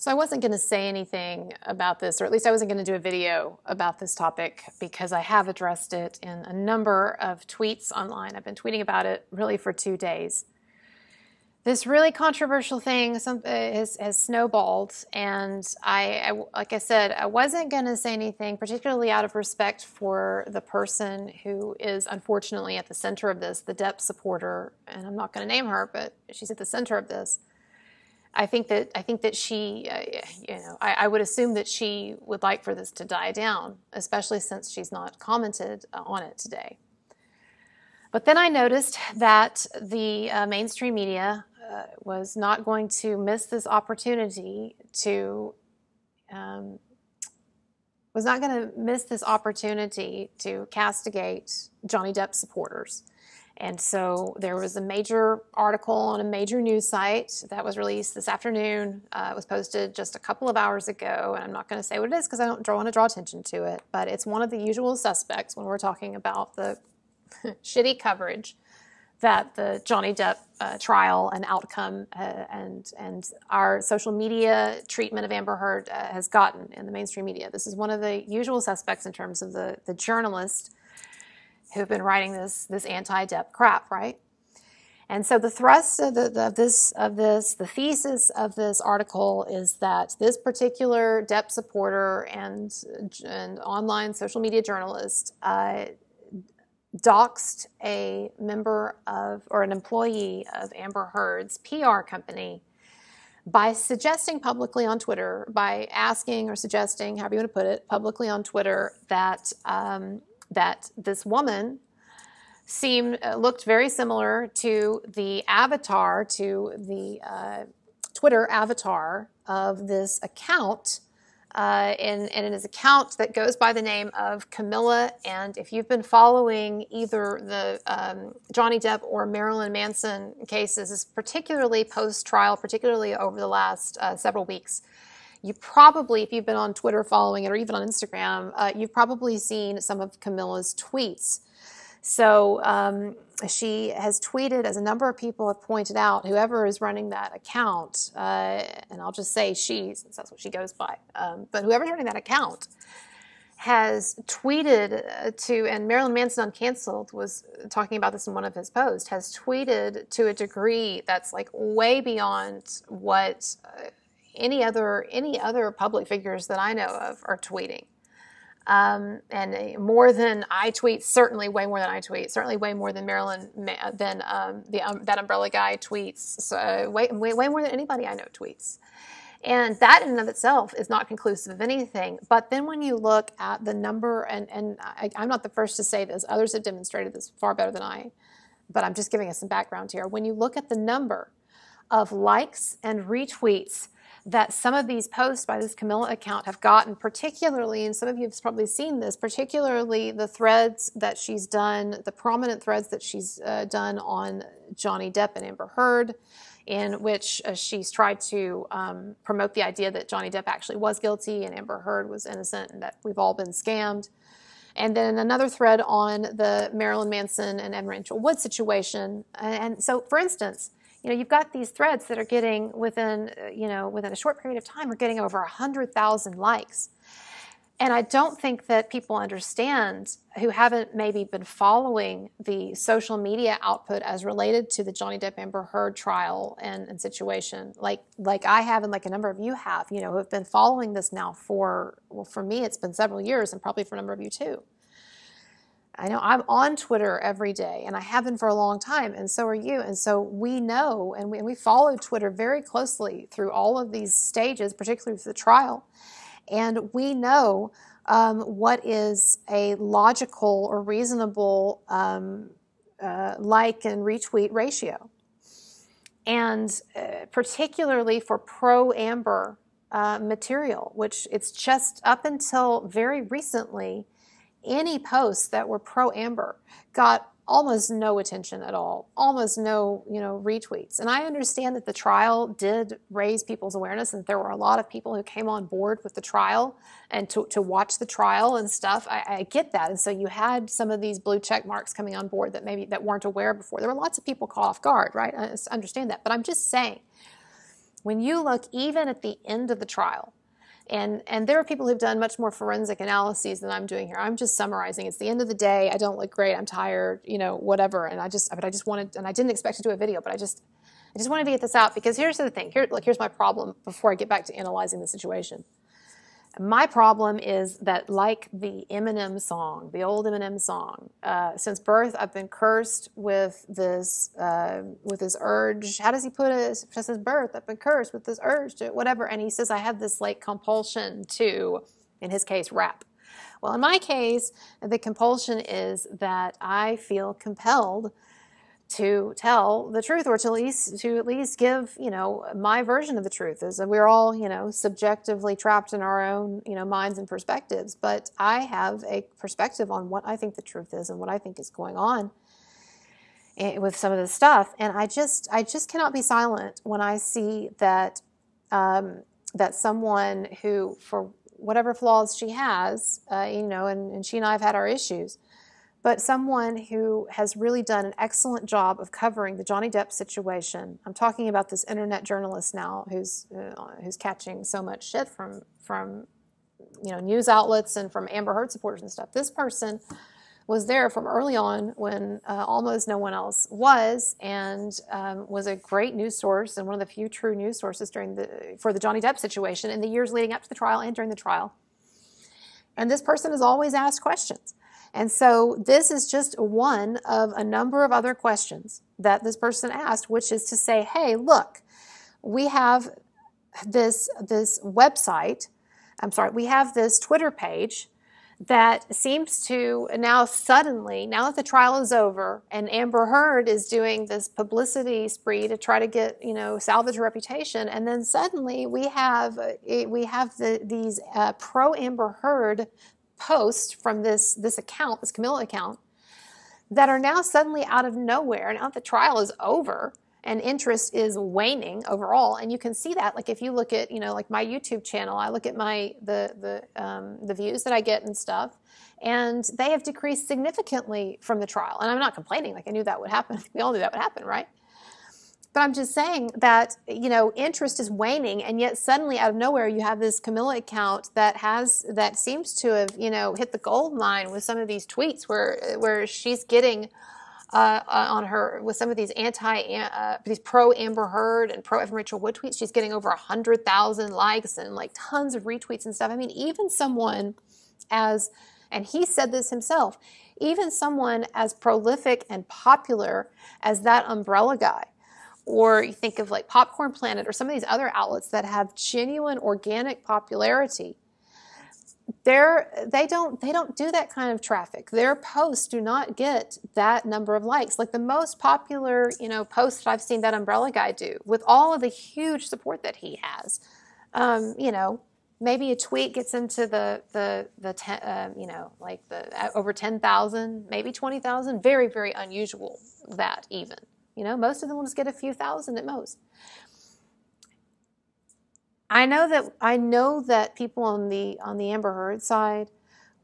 So I wasn't going to say anything about this, or at least I wasn't going to do a video about this topic because I have addressed it in a number of tweets online. I've been tweeting about it really for two days. This really controversial thing uh, has, has, snowballed, and I, I, like I said, I wasn't going to say anything, particularly out of respect for the person who is unfortunately at the center of this, the Depp supporter, and I'm not going to name her, but she's at the center of this. I think that I think that she, uh, you know, I, I, would assume that she would like for this to die down, especially since she's not commented uh, on it today. But then I noticed that the uh, mainstream media uh, was not going to miss this opportunity to, um, was not going to miss this opportunity to castigate Johnny Depp supporters. And so there was a major article on a major news site that was released this afternoon. Uh, it was posted just a couple of hours ago, and I'm not going to say what it is because I don't want to draw attention to it. But it's one of the usual suspects when we're talking about the shitty coverage that the Johnny Depp uh, trial and outcome uh, and and our social media treatment of Amber Heard uh, has gotten in the mainstream media. This is one of the usual suspects in terms of the the journalist who've been writing this this anti-Depp crap, right? And so the thrust of, the, of, this of this the thesis of this article is that this particular Depp supporter and and online social media journalist uh, doxed a member of or an employee of Amber Heard's PR company by suggesting publicly on Twitter, by asking or suggesting, however you want to put it, publicly on Twitter that um, that this woman seemed uh, looked very similar to the avatar to the uh, Twitter avatar of this account. Uh, and, and it is an account that goes by the name of Kamilla. And if you've been following either the um, Johnny Depp or Marilyn Manson cases, particularly post trial, particularly over the last uh, several weeks, you probably, if you've been on Twitter following it or even on Instagram, uh, you've probably seen some of Kamilla's tweets. So um, she has tweeted, as a number of people have pointed out, whoever is running that account, uh, and I'll just say she, since that's what she goes by, um, but whoever's running that account has tweeted uh, to, and Marilyn Manson Uncanceled was talking about this in one of his posts, has tweeted to a degree that's like way beyond what uh, any other any other public figures that I know of are tweeting. Um, and more than I tweet, certainly way more than I tweet, certainly way more than Marilyn, than um, the um, that umbrella guy tweets, so way, way, way more than anybody I know tweets. And that in and of itself is not conclusive of anything. But then when you look at the number, and, and I, I'm not the first to say this, others have demonstrated this far better than I, but I'm just giving us some background here. When you look at the number of likes and retweets that some of these posts by this Kamilla account have gotten, particularly, and some of you have probably seen this, particularly the threads that she's done, the prominent threads that she's uh, done on Johnny Depp and Amber Heard, in which uh, she's tried to um, promote the idea that Johnny Depp actually was guilty and Amber Heard was innocent and that we've all been scammed. And then another thread on the Marilyn Manson and Evan Rachel Wood situation. And so, for instance, you know, you've got these threads that are getting within, uh, you know, within a short period of time are getting over 100,000 likes. And I don't think that people understand who haven't maybe been following the social media output as related to the Johnny Depp Amber Heard trial and, and situation, like like I have and like a number of you have, you know, who have been following this now for well, for me it's been several years and probably for a number of you too. I know I'm on Twitter every day, and I have been for a long time, and so are you. And so we know, and we, and we follow Twitter very closely through all of these stages, particularly through the trial. And we know um, what is a logical or reasonable um, uh, like and retweet ratio. And uh, particularly for pro Amber uh, material, which it's just up until very recently any posts that were pro Amber got almost no attention at all, almost no, you know, retweets. And I understand that the trial did raise people's awareness and there were a lot of people who came on board with the trial and to, to watch the trial and stuff. I, I get that. And so you had some of these blue check marks coming on board that maybe that weren't aware before. There were lots of people caught off guard, right? I understand that. But I'm just saying when you look even at the end of the trial, and, and there are people who've done much more forensic analyses than I'm doing here. I'm just summarizing. It's the end of the day. I don't look great. I'm tired, you know, whatever. And I just, but I just wanted, and I didn't expect to do a video, but I just, I just wanted to get this out because here's the thing. Here, like, here's my problem before I get back to analyzing the situation. My problem is that, like the Eminem song, the old Eminem song, uh, since birth I've been cursed with this, uh, with this urge. How does he put it? Since his birth I've been cursed with this urge to whatever. And he says I have this like compulsion to, in his case, rap. Well, in my case, the compulsion is that I feel compelled to tell the truth or to at least to at least give you know my version of the truth is that we're all you know subjectively trapped in our own you know minds and perspectives. But i have a perspective on what i think the truth is and what i think is going on eh, with some of this stuff. And i just i just cannot be silent when i see that um, that someone who for whatever flaws she has uh, you know and, and she and i have had our issues but someone who has really done an excellent job of covering the Johnny Depp situation. I'm talking about this internet journalist now who's uh, who's catching so much shit from from you know news outlets and from Amber Heard supporters and stuff. This person was there from early on when uh, almost no one else was, and um, was a great news source and one of the few true news sources during the for the Johnny Depp situation in the years leading up to the trial and during the trial. And this person has always asked questions. And so this is just one of a number of other questions that this person asked, which is to say, hey, look, we have this, this website, I'm sorry, we have this Twitter page that seems to now suddenly, now that the trial is over and Amber Heard is doing this publicity spree to try to get, you know, salvage her reputation, and then suddenly we have we have the, these uh, pro Amber Heard posts from this, this account, this Kamilla account, that are now suddenly out of nowhere. Now that the trial is over and interest is waning overall, and you can see that. Like if you look at, you know, like my YouTube channel, I look at my the the um, the views that I get and stuff, and they have decreased significantly from the trial. And I'm not complaining. Like I knew that would happen. We all knew that would happen, right? But I'm just saying that, you know, interest is waning and yet suddenly out of nowhere you have this Kamilla account that has, that seems to have, you know, hit the gold mine with some of these tweets where, where she's getting, uh, uh, on her with some of these anti, uh, these pro Amber Heard and pro Evan Rachel Wood tweets. She's getting over a hundred thousand likes and like tons of retweets and stuff. I mean, even someone as, and he said this himself, even someone as prolific and popular as that umbrella guy or you think of like Popcorn Planet or some of these other outlets that have genuine organic popularity, they're, they don't they don't do that kind of traffic. Their posts do not get that number of likes. Like the most popular you know post that I've seen that Umbrella guy do with all of the huge support that he has, um, you know. Maybe a tweet gets into the the the ten, uh, you know like the uh, over ten thousand, maybe twenty thousand. Very very unusual that even. You know, most of them will just get a few thousand at most. I know that I know that people on the on the Amber Heard side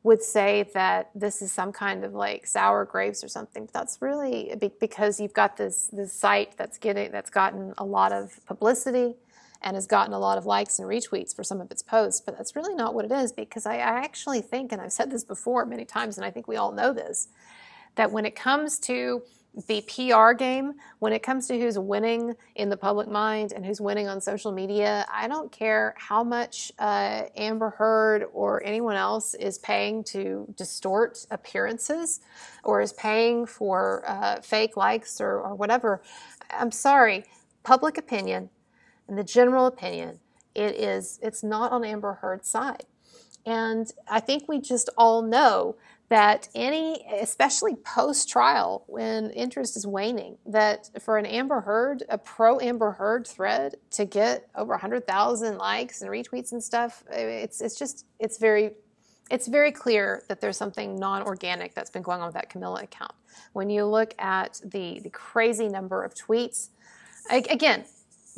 would say that this is some kind of like sour grapes or something. But that's really because you've got this this site that's getting that's gotten a lot of publicity and has gotten a lot of likes and retweets for some of its posts. But that's really not what it is because I, I actually think, and I've said this before many times, and I think we all know this, that when it comes to the PR game, when it comes to who's winning in the public mind and who's winning on social media, I don't care how much uh, Amber Heard or anyone else is paying to distort appearances or is paying for uh, fake likes or, or whatever. I'm sorry, public opinion and the general opinion, it is it's not on Amber Heard's side. And I think we just all know that any, especially post trial when interest is waning, that for an Amber Heard, a pro Amber Heard thread to get over 100,000 likes and retweets and stuff, it's, it's just, it's very, it's very clear that there's something non organic that's been going on with that Kamilla account. When you look at the, the crazy number of tweets, again,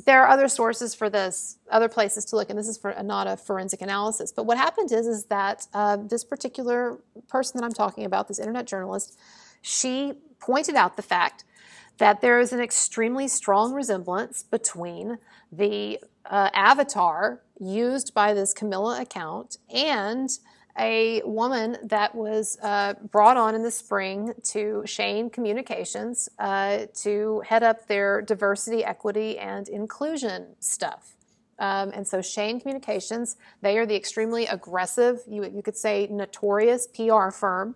there are other sources for this, other places to look, and this is for not a forensic analysis. But what happened is, is that uh, this particular person that I'm talking about, this internet journalist, she pointed out the fact that there is an extremely strong resemblance between the uh, avatar used by this Kamilla account and a woman that was uh, brought on in the spring to Shane Communications uh, to head up their diversity, equity, and inclusion stuff. Um, and so Shane Communications, they are the extremely aggressive, you, you could say notorious PR firm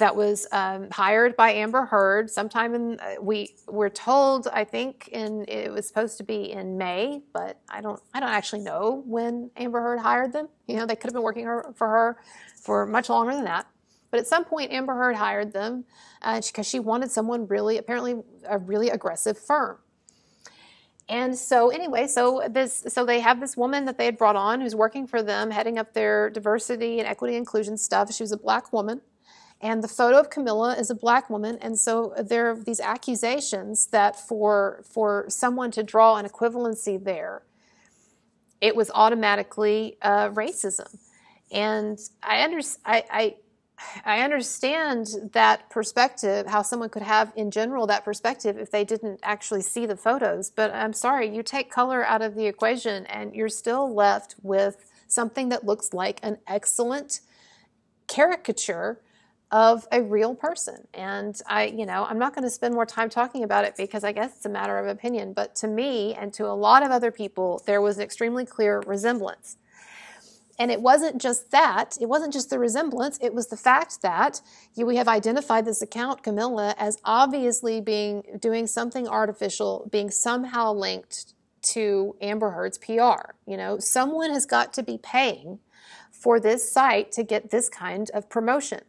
that was um, hired by Amber Heard sometime in uh, we were told I think in it was supposed to be in May, but I don't I don't actually know when Amber Heard hired them. You know, they could have been working for her for much longer than that. But at some point, Amber Heard hired them because uh, she wanted someone really, apparently, a really aggressive firm. And so, anyway, so this, so they have this woman that they had brought on who's working for them, heading up their diversity and equity inclusion stuff. She was a black woman, and the photo of Kamilla is a black woman, and so there are these accusations that for for someone to draw an equivalency there, it was automatically uh, racism. And I, under, I, I, I understand that perspective, how someone could have in general that perspective if they didn't actually see the photos. But I'm sorry, you take color out of the equation and you're still left with something that looks like an excellent caricature of a real person. And I, you know, I'm not going to spend more time talking about it because I guess it's a matter of opinion. But to me and to a lot of other people, there was an extremely clear resemblance. And it wasn't just that, it wasn't just the resemblance, it was the fact that we have identified this account, Kamilla, as obviously being doing something artificial, being somehow linked to Amber Heard's PR. You know, someone has got to be paying for this site to get this kind of promotion.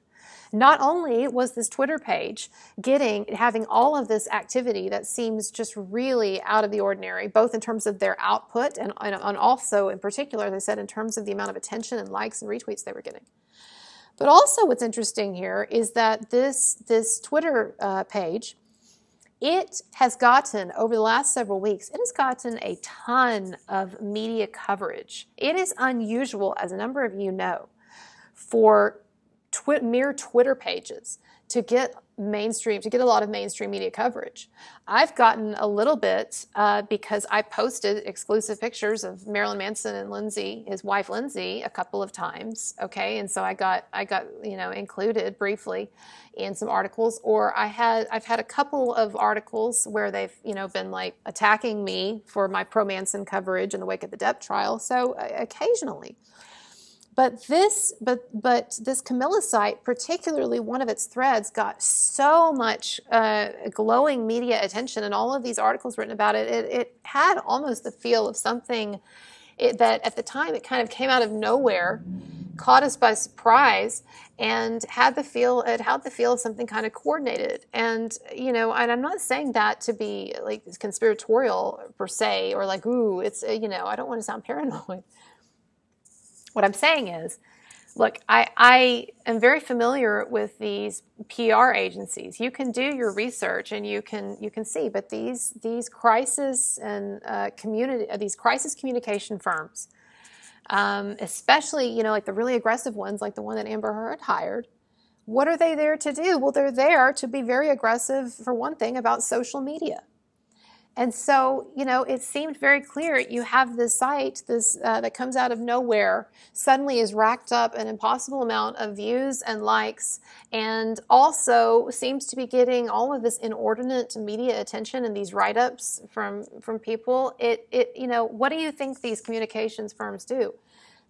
Not only was this Twitter page getting having all of this activity that seems just really out of the ordinary, both in terms of their output and, and, also in particular, as I said, in terms of the amount of attention and likes and retweets they were getting. But also, what's interesting here is that this this Twitter uh, page, it has gotten over the last several weeks, it has gotten a ton of media coverage. It is unusual, as a number of you know, for twi- mere Twitter pages to get mainstream to get a lot of mainstream media coverage. I've gotten a little bit uh, because I posted exclusive pictures of Marilyn Manson and Lindsay, his wife Lindsay, a couple of times. Okay, and so I got I got you know included briefly in some articles, or I had I've had a couple of articles where they've you know been like attacking me for my pro Manson coverage in the wake of the Depp trial. So uh, occasionally. But this, but but this Kamilla site, particularly one of its threads, got so much uh, glowing media attention, and all of these articles written about it. It, it had almost the feel of something it, that at the time it kind of came out of nowhere, caught us by surprise, and had the feel it had the feel of something kind of coordinated. And you know, and I'm not saying that to be like conspiratorial per se, or like ooh, it's you know, I don't want to sound paranoid. What I'm saying is, look, I, I am very familiar with these PR agencies. You can do your research and you can you can see, but these these crisis and uh, community uh, these crisis communication firms, um, especially you know like the really aggressive ones, like the one that Amber Heard hired. What are they there to do? Well, they're there to be very aggressive for one thing about social media. And so, you know, it seemed very clear you have this site this uh, that comes out of nowhere, suddenly is racked up an impossible amount of views and likes, and also seems to be getting all of this inordinate media attention and these write-ups from from people. It it you know, what do you think these communications firms do?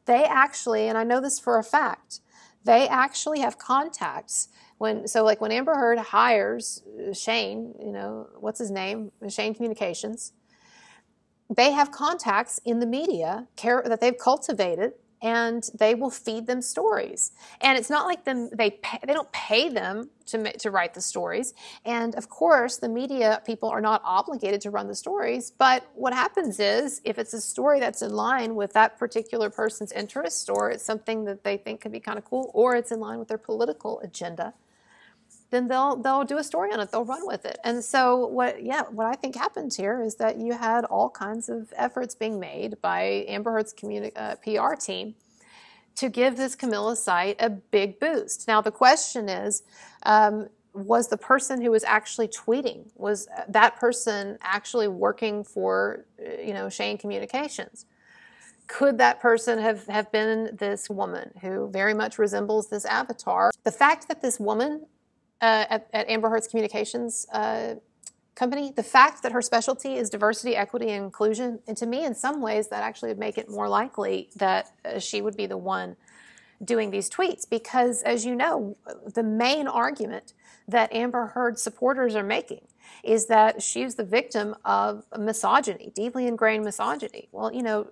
They actually, and I know this for a fact, they actually have contacts when so like when Amber Heard hires uh, Shane, you know, what's his name? Shane Communications. They have contacts in the media that they've cultivated and they will feed them stories. And it's not like them they pay, they don't pay them to to write the stories. And of course, the media people are not obligated to run the stories. But what happens is, if it's a story that's in line with that particular person's interest, or it's something that they think could be kind of cool, or it's in line with their political agenda, then they'll they'll do a story on it. They'll run with it. And so what yeah, what I think happened here is that you had all kinds of efforts being made by Amber Heard's uh, PR team to give this Kamilla site a big boost. Now the question is, um, was the person who was actually tweeting was that person actually working for you know Shane Communications? Could that person have, have been this woman who very much resembles this avatar? The fact that this woman uh, at, at, Amber Heard's Communications uh, company, the fact that her specialty is diversity, equity, and inclusion, and to me, in some ways, that actually would make it more likely that uh, she would be the one doing these tweets because, as you know, the main argument that Amber Heard supporters are making is that she's the victim of misogyny, deeply ingrained misogyny. Well, you know,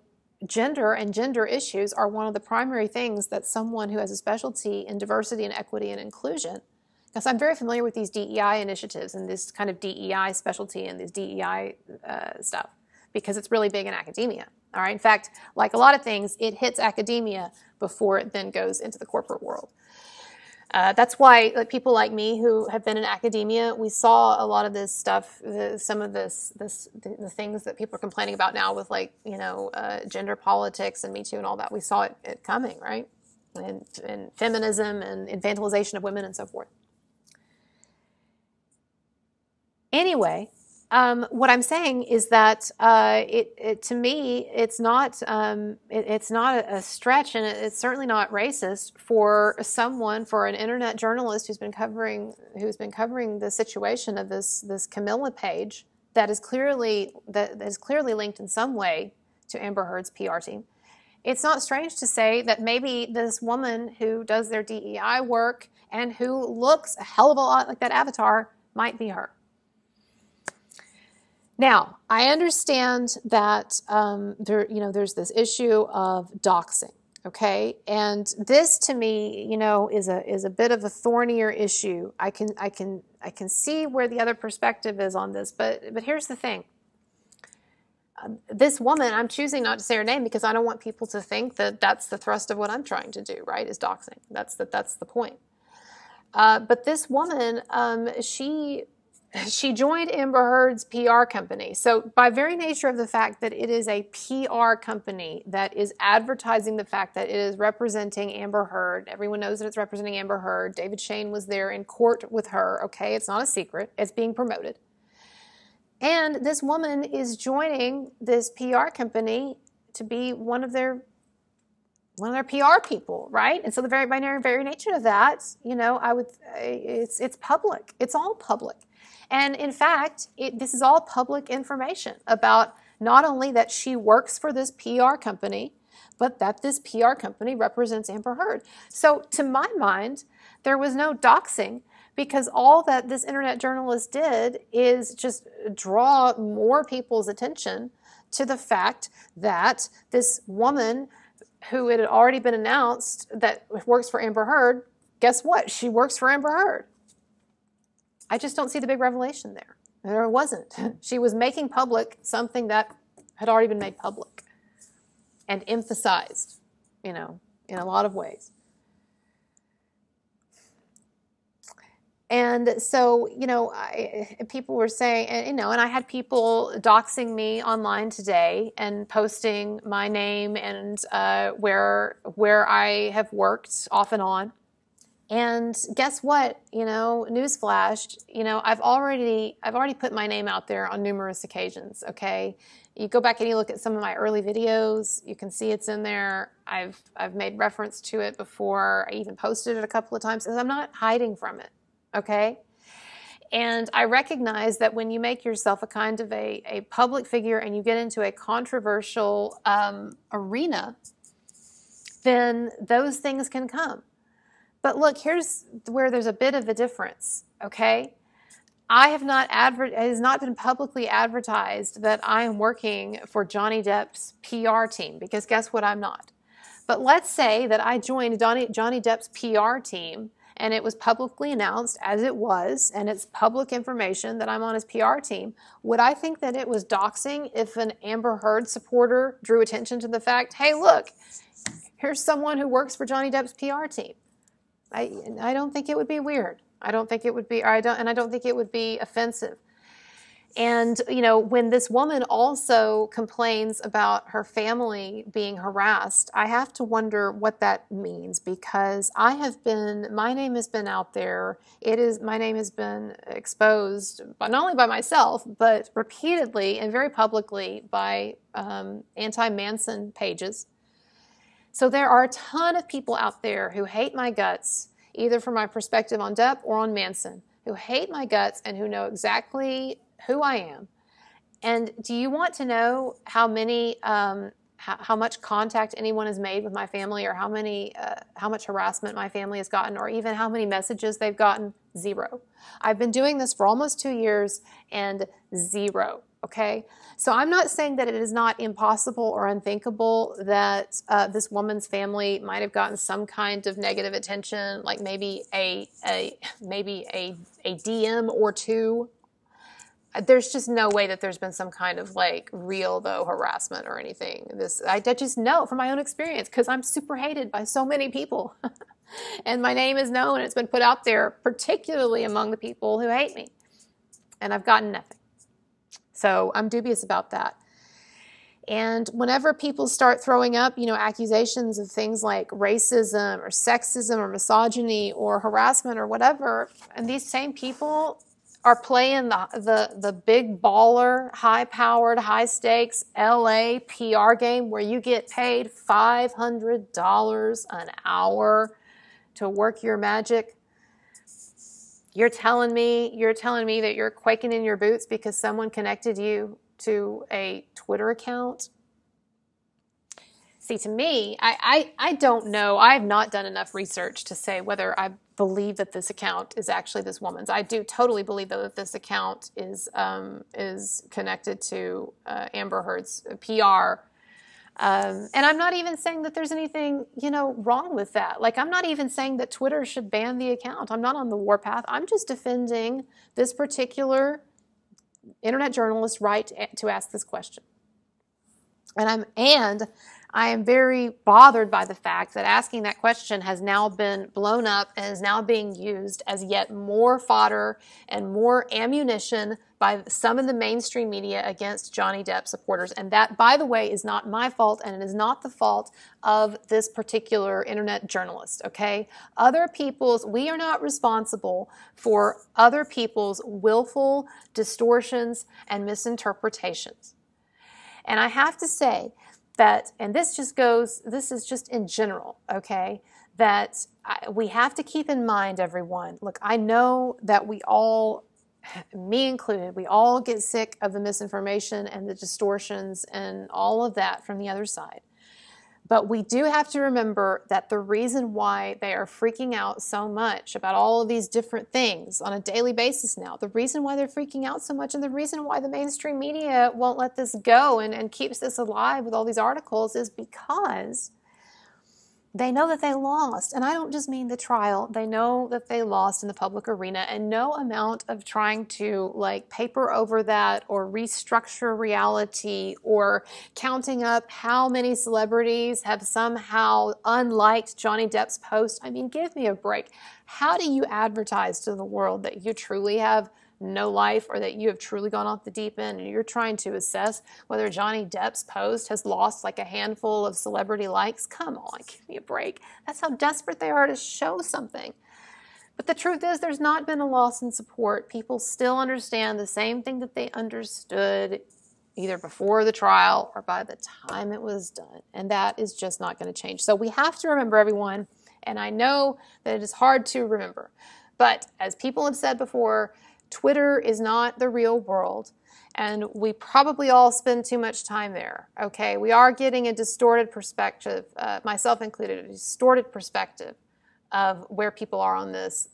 gender and gender issues are one of the primary things that someone who has a specialty in diversity and equity and inclusion because I'm very familiar with these DEI initiatives and this kind of DEI specialty and this DEI uh, stuff because it's really big in academia. All right. In fact, like a lot of things, it hits academia before it then goes into the corporate world. Uh, that's why like, people like me who have been in academia, we saw a lot of this stuff, the, some of this, this the, the, things that people are complaining about now with like, you know, uh, gender politics and Me Too and all that. We saw it, it coming, right? And, and feminism and infantilization of women and so forth. Anyway, um, what I'm saying is that uh, it, it, to me, it's not um, it, it's not a stretch, and it's certainly not racist for someone, for an internet journalist who's been covering who's been covering the situation of this this Kamilla page that is clearly that is clearly linked in some way to Amber Heard's PR team. It's not strange to say that maybe this woman who does their DEI work and who looks a hell of a lot like that avatar might be her. Now, I understand that um, there, you know, there's this issue of doxing, okay, and this to me, you know, is a is a bit of a thornier issue. I can I can I can see where the other perspective is on this, but but here's the thing. Uh, this woman, I'm choosing not to say her name because I don't want people to think that that's the thrust of what I'm trying to do. Right? Is doxing. That's the that's the point. Uh, but this woman, um, she she joined Amber Heard's PR company. So, by very nature of the fact that it is a PR company that is advertising the fact that it is representing Amber Heard, everyone knows that it's representing Amber Heard. David Shane was there in court with her, okay? It's not a secret, it's being promoted. And this woman is joining this PR company to be one of their one of their PR people, right? And so the very binary very nature of that, you know, I would it's it's public. It's all public. And in fact, it, this is all public information about not only that she works for this PR company, but that this PR company represents Amber Heard. So, to my mind, there was no doxing because all that this internet journalist did is just draw more people's attention to the fact that this woman who it had already been announced that works for Amber Heard, guess what? She works for Amber Heard. I just don't see the big revelation there. There wasn't. She was making public something that had already been made public and emphasized, you know, in a lot of ways. And so, you know, I, people were saying, you know, and I had people doxing me online today and posting my name and uh, where where I have worked off and on. And guess what? You know, newsflash, you know, I've already I've already put my name out there on numerous occasions, okay? You go back and you look at some of my early videos, you can see it's in there. I've I've made reference to it before. I even posted it a couple of times I'm not hiding from it, okay? And I recognize that when you make yourself a kind of a, a public figure and you get into a controversial um, arena, then those things can come. But look, here's where there's a bit of a difference, okay? I have not adver- it has not been publicly advertised that I am working for Johnny Depp's PR team because guess what? I'm not. But let's say that I joined Johnny, Johnny Depp's PR team and it was publicly announced as it was, and it's public information that I'm on his PR team. Would I think that it was doxing if an Amber Heard supporter drew attention to the fact, hey, look, here's someone who works for Johnny Depp's PR team? I, I don't think it would be weird. I don't think it would be, I don't, and I don't think it would be offensive. And, you know, when this woman also complains about her family being harassed, I have to wonder what that means because I have been, my name has been out there. It is, my name has been exposed, not only by myself, but repeatedly and very publicly by um, anti Manson pages. So there are a ton of people out there who hate my guts, either from my perspective on Depp or on Manson, who hate my guts and who know exactly who I am. And do you want to know how many, um, how, how, much contact anyone has made with my family, or how many, uh, how much harassment my family has gotten, or even how many messages they've gotten? Zero. I've been doing this for almost two years, and zero. Okay, so I'm not saying that it is not impossible or unthinkable that uh, this woman's family might have gotten some kind of negative attention, like maybe a, a maybe a, a DM or two there's just no way that there's been some kind of like real though harassment or anything. This I, I just know from my own experience because I'm super hated by so many people, and my name is known. It's been put out there, particularly among the people who hate me, and I've gotten nothing. So I'm dubious about that. And whenever people start throwing up, you know, accusations of things like racism or sexism or misogyny or harassment or whatever, and these same people are playing the, the, the big baller, high powered, high stakes LA PR game where you get paid $500 an hour to work your magic. You're telling me, you're telling me that you're quaking in your boots because someone connected you to a Twitter account See, to me, I, I, I don't know. I have not done enough research to say whether I believe that this account is actually this woman's. I do totally believe though that this account is um, is connected to uh, Amber Heard's PR. Um, and I'm not even saying that there's anything you know wrong with that. Like I'm not even saying that Twitter should ban the account. I'm not on the warpath. I'm just defending this particular internet journalist's right to ask this question. And I'm and I am very bothered by the fact that asking that question has now been blown up and is now being used as yet more fodder and more ammunition by some of the mainstream media against Johnny Depp supporters. And that, by the way, is not my fault and it is not the fault of this particular internet journalist, okay? Other people's, we are not responsible for other people's willful distortions and misinterpretations. And I have to say that, and this just goes, this is just in general, okay, that I, we have to keep in mind, everyone. Look, I know that we all, me included, we all get sick of the misinformation and the distortions and all of that from the other side. But we do have to remember that the reason why they are freaking out so much about all of these different things on a daily basis now, the reason why they're freaking out so much, and the reason why the mainstream media won't let this go and, and keeps this alive with all these articles is because they know that they lost. And I don't just mean the trial. They know that they lost in the public arena and no amount of trying to like paper over that or restructure reality or counting up how many celebrities have somehow unliked Johnny Depp's post. I mean, give me a break. How do you advertise to the world that you truly have no life or that you have truly gone off the deep end and you're trying to assess whether Johnny Depp's post has lost like a handful of celebrity likes, come on, give me a break. That's how desperate they are to show something. But the truth is, there's not been a loss in support. People still understand the same thing that they understood either before the trial or by the time it was done. And that is just not going to change. So we have to remember, everyone, and I know that it is hard to remember, but as people have said before, Twitter is not the real world, and we probably all spend too much time there. Okay, we are getting a distorted perspective, uh, myself included, a distorted perspective of where people are on this.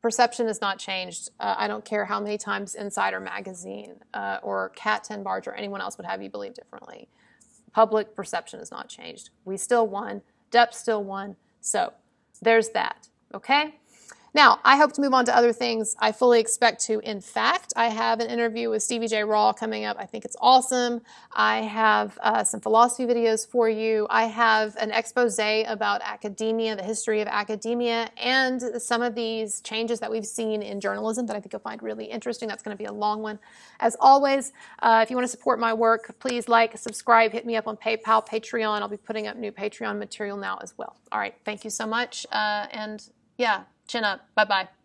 Perception has not changed. Uh, I don't care how many times Insider Magazine uh, or Kat Tenbarge or anyone else would have you believe differently. Public perception has not changed. We still won. Depp still won. So there's that. Okay. Now, I hope to move on to other things. I fully expect to. In fact, I have an interview with Stevie J. Raw coming up. I think it's awesome. I have uh, some philosophy videos for you. I have an expose about academia, the history of academia, and some of these changes that we've seen in journalism that I think you'll find really interesting. That's going to be a long one. As always, uh, if you want to support my work, please like, subscribe, hit me up on PayPal, Patreon. I'll be putting up new Patreon material now as well. All right. Thank you so much. Uh, and yeah, chin up. Bye bye.